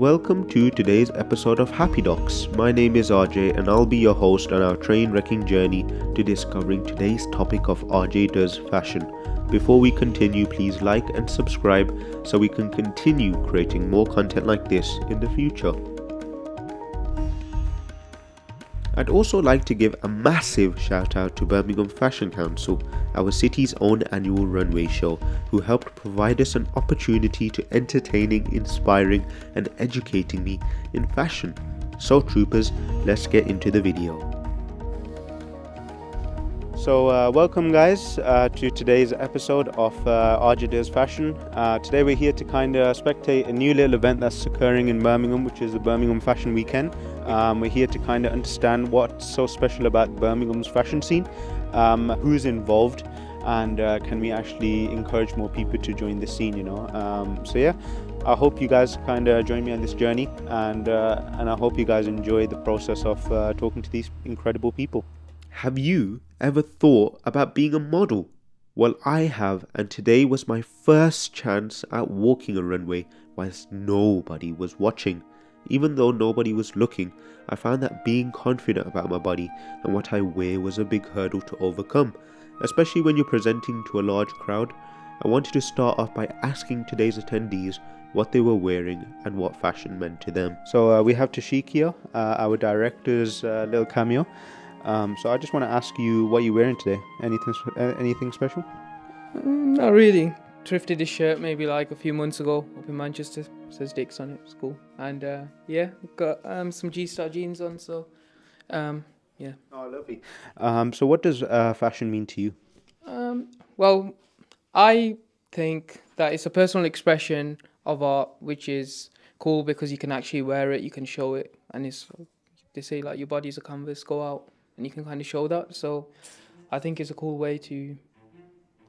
Welcome to today's episode of Happy Docs. My name is RJ and I'll be your host on our train wrecking journey to discovering today's topic of RJ Does Fashion. Before we continue, please like and subscribe so we can continue creating more content like this in the future. I'd also like to give a massive shout out to Birmingham Fashion Council, our city's own annual runway show, who helped provide us an opportunity to entertaining, inspiring, and educating me in fashion. So, troopers, let's get into the video. So, uh, welcome guys uh, to today's episode of uh, Fashion. Uh, today, we're here to kind of spectate a new little event that's occurring in Birmingham, which is the Birmingham Fashion Weekend. Um, we're here to kind of understand what's so special about Birmingham's fashion scene, um, who's involved, and uh, can we actually encourage more people to join the scene, you know. Um, so, yeah, I hope you guys kind of join me on this journey, and, uh, and I hope you guys enjoy the process of uh, talking to these incredible people. Have you ever thought about being a model? Well, I have, and today was my first chance at walking a runway whilst nobody was watching. Even though nobody was looking, I found that being confident about my body and what I wear was a big hurdle to overcome, especially when you're presenting to a large crowd. I wanted to start off by asking today's attendees what they were wearing and what fashion meant to them. So uh, we have Toshiq here, uh, our director's uh, little cameo. Um, so I just want to ask you what you're wearing today. Anything, uh, anything special? Mm, not really. Thrifted this shirt maybe like a few months ago up in Manchester. says Dicks on it. It's cool. And uh, yeah, got um, some G Star jeans on. So um, yeah. Oh, lovely. Um, so what does uh, fashion mean to you? Um, well, I think that it's a personal expression of art, which is cool because you can actually wear it, you can show it, and it's they say like your body's a canvas, go out and you can kind of show that. So I think it's a cool way to,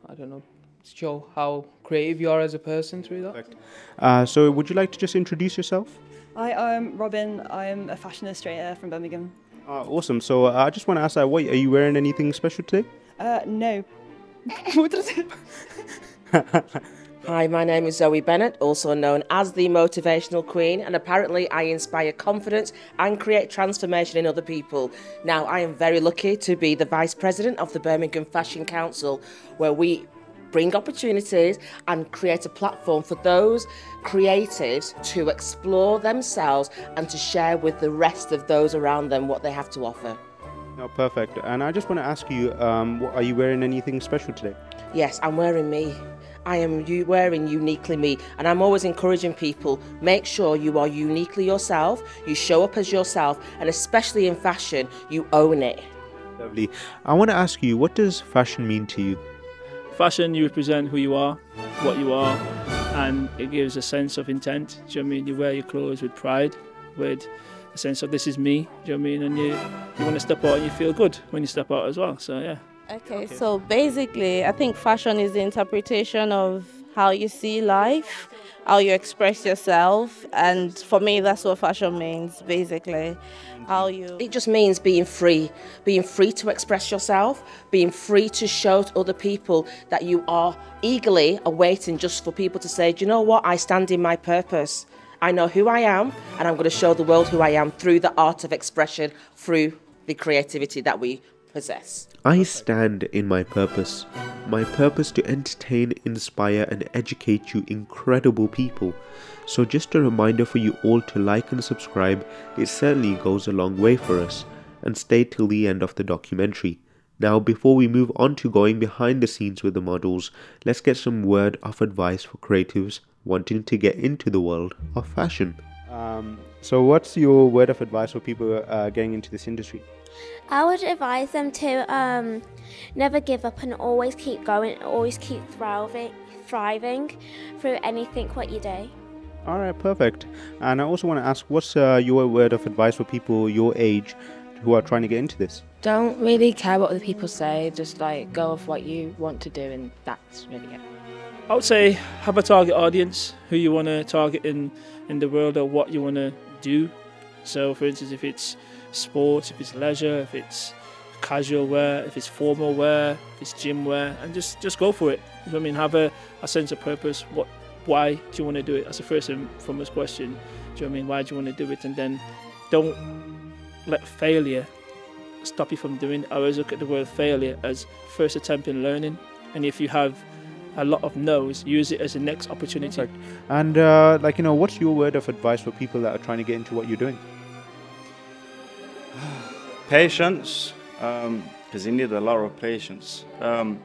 I don't know, show how creative you are as a person through that. Uh, so would you like to just introduce yourself? Hi, I'm Robin. I'm a fashion illustrator from Birmingham. Uh, awesome. So uh, I just want to ask, uh, what, are you wearing anything special today? Uh, no. what did I say? Hi, my name is Zoe Bennett, also known as the Motivational Queen, and apparently I inspire confidence and create transformation in other people. Now, I am very lucky to be the Vice President of the Birmingham Fashion Council, where we bring opportunities and create a platform for those creatives to explore themselves and to share with the rest of those around them what they have to offer. No, perfect. And I just want to ask you, um, are you wearing anything special today? Yes, I'm wearing me. I am you wearing uniquely me, and I'm always encouraging people make sure you are uniquely yourself, you show up as yourself, and especially in fashion, you own it. Lovely. I want to ask you, what does fashion mean to you? Fashion, you represent who you are, what you are, and it gives a sense of intent. Do you know I mean? You wear your clothes with pride, with a sense of this is me. Do you know what I mean? And you, you want to step out and you feel good when you step out as well. So, yeah. Okay, okay, so basically, I think fashion is the interpretation of how you see life, how you express yourself, and for me, that's what fashion means basically. Mm-hmm. How you. It just means being free, being free to express yourself, being free to show to other people that you are eagerly awaiting just for people to say, Do you know what? I stand in my purpose. I know who I am, and I'm going to show the world who I am through the art of expression, through the creativity that we possess. I stand in my purpose. My purpose to entertain, inspire, and educate you incredible people. So, just a reminder for you all to like and subscribe, it certainly goes a long way for us. And stay till the end of the documentary. Now, before we move on to going behind the scenes with the models, let's get some word of advice for creatives wanting to get into the world of fashion. Um, so, what's your word of advice for people uh, getting into this industry? I would advise them to um, never give up and always keep going, always keep thriving, thriving through anything what you do. All right, perfect. And I also want to ask, what's uh, your word of advice for people your age who are trying to get into this? Don't really care what other people say. Just like go off what you want to do, and that's really it. I would say have a target audience who you want to target in in the world or what you want to do. So, for instance, if it's sports, if it's leisure, if it's casual wear, if it's formal wear, if it's gym wear, and just just go for it. You know I mean? Have a, a sense of purpose. What why do you want to do it? That's the first and foremost question. Do you know I mean? Why do you want to do it? And then don't let failure stop you from doing it. I always look at the word failure as first attempt in learning. And if you have a lot of no's, use it as the next opportunity. Perfect. And uh, like you know, what's your word of advice for people that are trying to get into what you're doing? Patience, because you need a lot of patience. Um,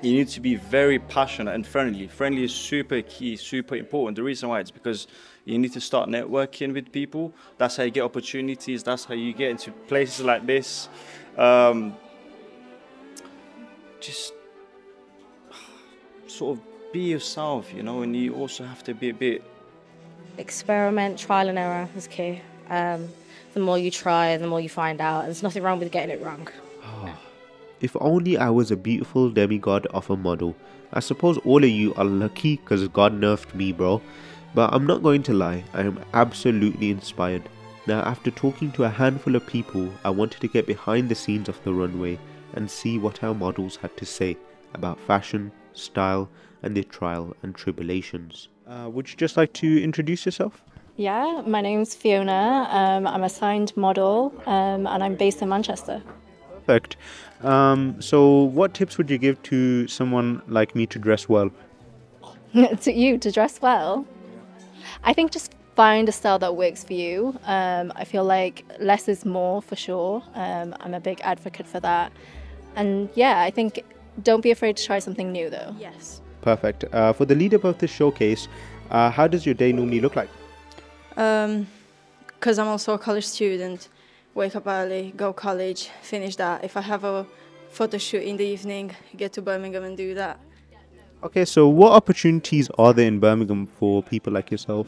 you need to be very passionate and friendly. Friendly is super key, super important. The reason why it's because you need to start networking with people. That's how you get opportunities. That's how you get into places like this. Um, just sort of be yourself, you know, and you also have to be a bit Experiment, trial and error is key. Um, the more you try, the more you find out. And there's nothing wrong with getting it wrong. If only I was a beautiful demigod of a model. I suppose all of you are lucky because God nerfed me, bro. But I'm not going to lie, I am absolutely inspired. Now, after talking to a handful of people, I wanted to get behind the scenes of the runway and see what our models had to say about fashion, style, and their trial and tribulations. Uh, would you just like to introduce yourself? Yeah, my name's Fiona. Um, I'm a signed model um, and I'm based in Manchester. Perfect. Um, so, what tips would you give to someone like me to dress well? to you to dress well. I think just find a style that works for you. Um, I feel like less is more for sure. Um, I'm a big advocate for that. And yeah, I think don't be afraid to try something new though. Yes. Perfect. Uh, for the lead up of this showcase, uh, how does your day normally look like? Um, because I'm also a college student, wake up early, go college, finish that. If I have a photo shoot in the evening, get to Birmingham and do that. Okay, so what opportunities are there in Birmingham for people like yourself?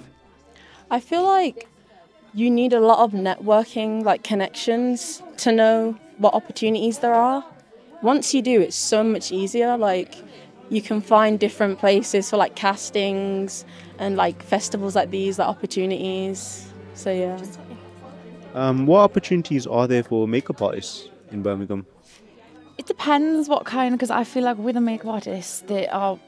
I feel like you need a lot of networking, like connections, to know what opportunities there are. Once you do, it's so much easier. Like, you can find different places for like castings and like festivals like these, like opportunities. So, yeah. Um, what opportunities are there for makeup artists in Birmingham? It depends what kind, because I feel like with a makeup artist, there are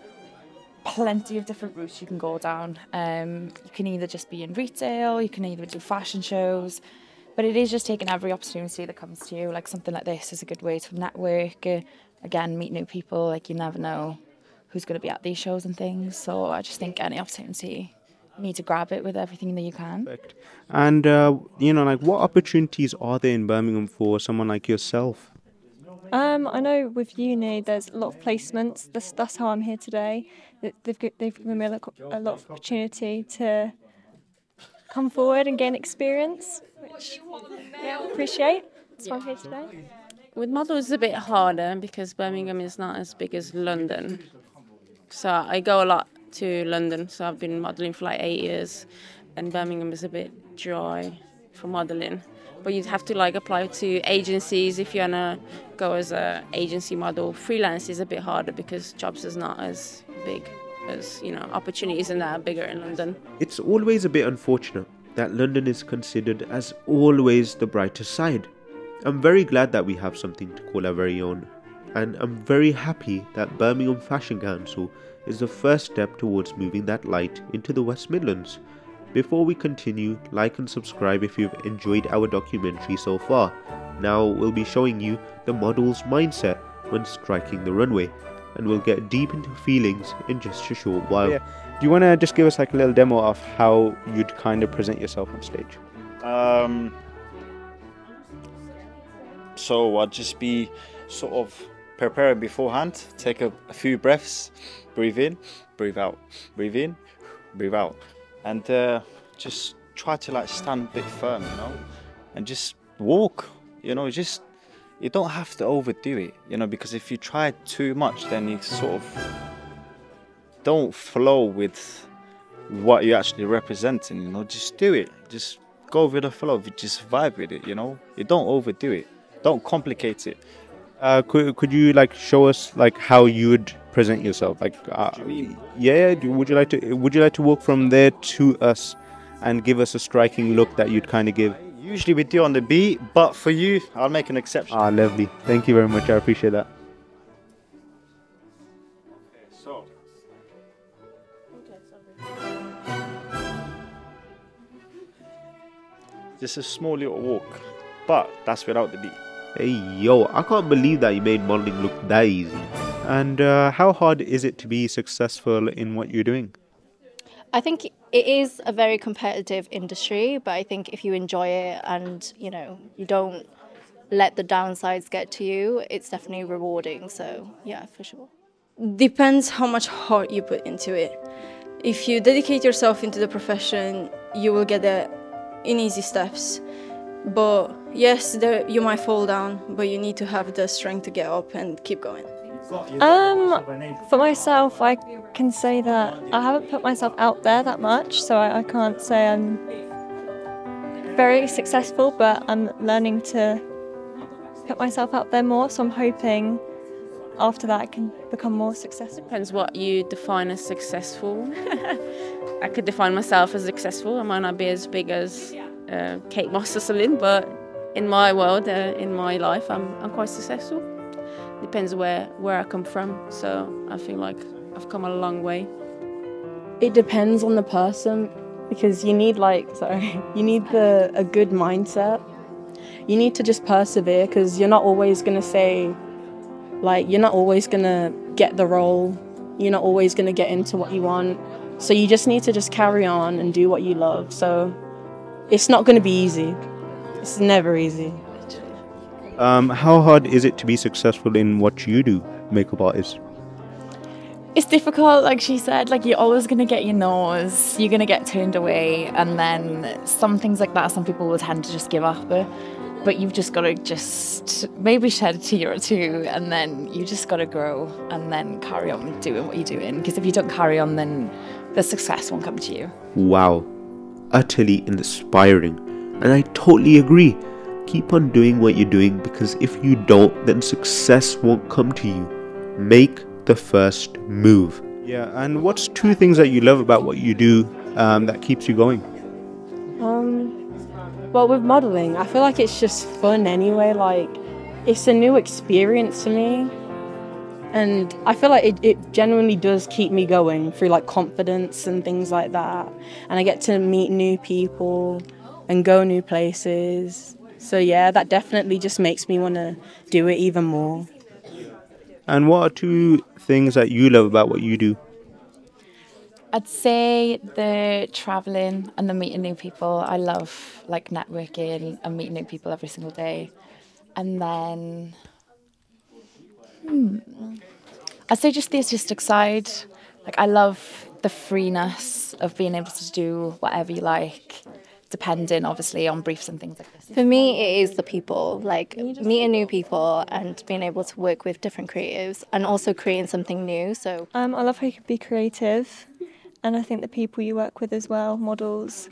plenty of different routes you can go down. Um, you can either just be in retail, you can either do fashion shows, but it is just taking every opportunity that comes to you. Like something like this is a good way to network, uh, again, meet new people. Like you never know who's going to be at these shows and things. So I just think any opportunity, you need to grab it with everything that you can. Perfect. And, uh, you know, like what opportunities are there in Birmingham for someone like yourself? Um, I know with uni there's a lot of placements. That's, that's how I'm here today. They've, they've given me a lot, of opportunity to come forward and gain experience, which yeah, I appreciate. That's why I'm here today. With models, it's a bit harder because Birmingham is not as big as London. So I go a lot to London. So I've been modeling for like eight years, and Birmingham is a bit dry for modeling. But you'd have to like apply to agencies if you wanna go as a agency model. Freelance is a bit harder because jobs is not as big as you know opportunities and that are bigger in London. It's always a bit unfortunate that London is considered as always the brighter side. I'm very glad that we have something to call our very own, and I'm very happy that Birmingham Fashion Council is the first step towards moving that light into the West Midlands. Before we continue, like and subscribe if you've enjoyed our documentary so far. Now we'll be showing you the model's mindset when striking the runway, and we'll get deep into feelings in just a short while. Yeah. Do you want to just give us like a little demo of how you'd kind of present yourself on stage? Um, so I'd just be sort of preparing beforehand, take a, a few breaths, breathe in, breathe out, breathe in, breathe out, and uh, just try to like stand a bit firm, you know, and just walk, you know, just you don't have to overdo it, you know, because if you try too much, then you sort of don't flow with what you're actually representing, you know, just do it, just go with the flow, just vibe with it, you know, you don't overdo it, don't complicate it. Uh, could, could you like show us like how you would present yourself? Like, uh, you yeah, do, would you like to would you like to walk from there to us and give us a striking look that you'd kind of give? Usually we do on the beat, but for you, I'll make an exception. Ah, lovely. Thank you very much. I appreciate that. Just a small little walk, but that's without the beat. Hey yo, I can't believe that you made modeling look that easy. And uh, how hard is it to be successful in what you're doing? I think it is a very competitive industry, but I think if you enjoy it and you know you don't let the downsides get to you, it's definitely rewarding. So yeah, for sure. Depends how much heart you put into it. If you dedicate yourself into the profession, you will get there in easy steps. But yes, there, you might fall down, but you need to have the strength to get up and keep going. Um, for myself, I can say that I haven't put myself out there that much, so I, I can't say I'm very successful, but I'm learning to put myself out there more. So I'm hoping after that I can become more successful. Depends what you define as successful. I could define myself as successful. I might not be as big as uh, Kate Moss or Celine, but in my world, uh, in my life, I'm, I'm quite successful. Depends where, where I come from. So I feel like I've come a long way. It depends on the person because you need like sorry, you need the a good mindset. You need to just persevere because you're not always gonna say like you're not always gonna get the role. You're not always gonna get into what you want. So you just need to just carry on and do what you love. So it's not gonna be easy. It's never easy. Um, how hard is it to be successful in what you do, makeup artist? It's difficult, like she said, like you're always gonna get your nose, you're gonna get turned away, and then some things like that, some people will tend to just give up. But, but you've just gotta just maybe shed a tear or two, and then you just gotta grow and then carry on doing what you're doing. Because if you don't carry on, then the success won't come to you. Wow, utterly inspiring. And I totally agree. Keep on doing what you're doing because if you don't, then success won't come to you. Make the first move. Yeah, and what's two things that you love about what you do um, that keeps you going? Um, well, with modeling, I feel like it's just fun anyway. Like, it's a new experience to me. And I feel like it, it genuinely does keep me going through like confidence and things like that. And I get to meet new people and go new places. So, yeah, that definitely just makes me want to do it even more. And what are two things that you love about what you do? I'd say the traveling and the meeting new people. I love like networking and meeting new people every single day. And then, hmm, I'd say just the artistic side. Like I love the freeness of being able to do whatever you like, depending obviously on briefs and things like this. For me, it is the people, like meeting new people and being able to work with different creatives and also creating something new. So Um, I love how you can be creative, and I think the people you work with as well, models,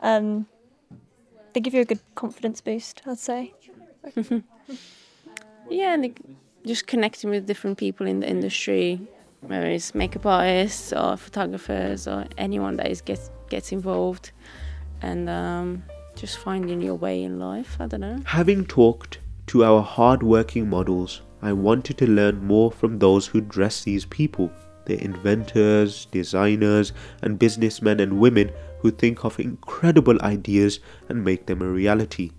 um, they give you a good confidence boost. I'd say. Yeah, and just connecting with different people in the industry, whether it's makeup artists or photographers or anyone that is gets gets involved, and um, just finding your way in life. I don't know. Having talked to our hard-working models, I wanted to learn more from those who dress these people, the inventors, designers, and businessmen and women who think of incredible ideas and make them a reality.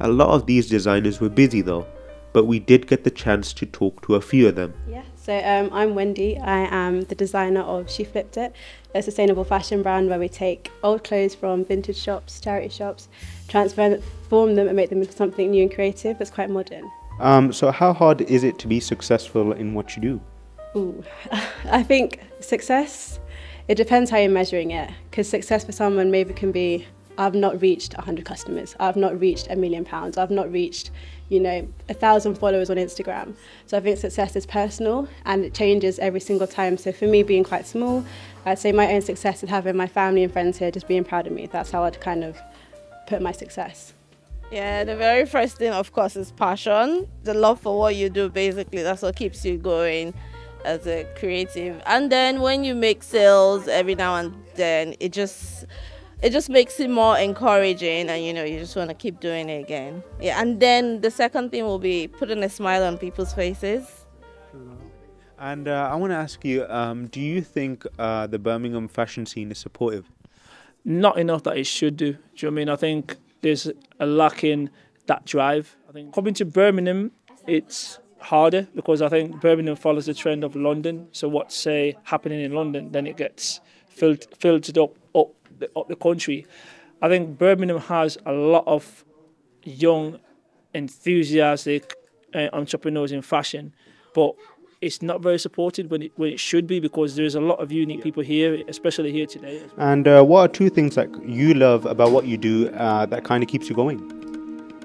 A lot of these designers were busy though, but we did get the chance to talk to a few of them. Yeah, so um, I'm Wendy. I am the designer of She Flipped It, a sustainable fashion brand where we take old clothes from vintage shops, charity shops, transform them and make them into something new and creative that's quite modern. Um, so how hard is it to be successful in what you do? Ooh, I think success, it depends how you're measuring it. Because success for someone maybe can be, I've not reached 100 customers, I've not reached a million pounds, I've not reached, you know, a thousand followers on Instagram. So I think success is personal and it changes every single time. So for me, being quite small, I'd say my own success is having my family and friends here just being proud of me. That's how I'd kind of put my success. Yeah, the very first thing, of course, is passion. The love for what you do, basically. That's what keeps you going as a creative. And then when you make sales every now and then, it just it just makes it more encouraging and you know you just want to keep doing it again yeah and then the second thing will be putting a smile on people's faces And uh, I want to ask you, um, do you think uh, the Birmingham fashion scene is supportive? Not enough that it should do. Do you know what I mean? I think there's a lack in that drive. I think coming to Birmingham, it's harder because I think Birmingham follows the trend of London. So what's say happening in London, then it gets filled, filtered up up the, up the country. I think Birmingham has a lot of young, enthusiastic uh, entrepreneurs in fashion, but it's not very supported when it, when it should be because there's a lot of unique people here, especially here today. And uh, what are two things that you love about what you do uh, that kind of keeps you going?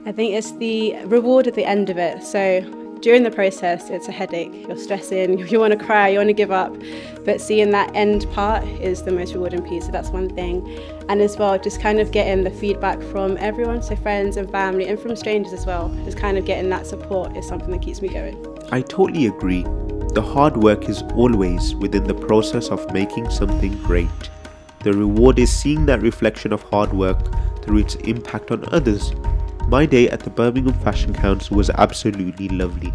I think it's the reward at the end of it. So during the process, it's a headache. You're stressing, you want to cry, you want to give up. But seeing that end part is the most rewarding piece. So that's one thing. And as well, just kind of getting the feedback from everyone, so friends and family, and from strangers as well. Just kind of getting that support is something that keeps me going. I totally agree. The hard work is always within the process of making something great. The reward is seeing that reflection of hard work through its impact on others my day at the Birmingham Fashion Council was absolutely lovely.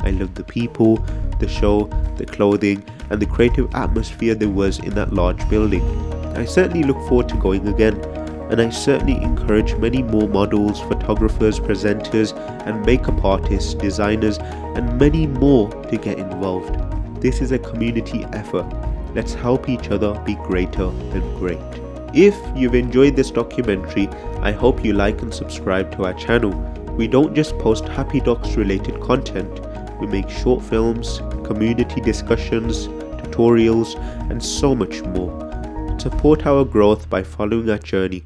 I loved the people, the show, the clothing, and the creative atmosphere there was in that large building. I certainly look forward to going again, and I certainly encourage many more models, photographers, presenters, and makeup artists, designers, and many more to get involved. This is a community effort. Let's help each other be greater than great. If you've enjoyed this documentary, I hope you like and subscribe to our channel. We don't just post Happy Docs related content, we make short films, community discussions, tutorials, and so much more. Support our growth by following our journey